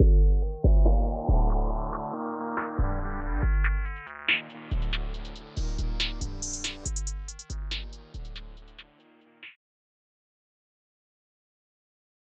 you.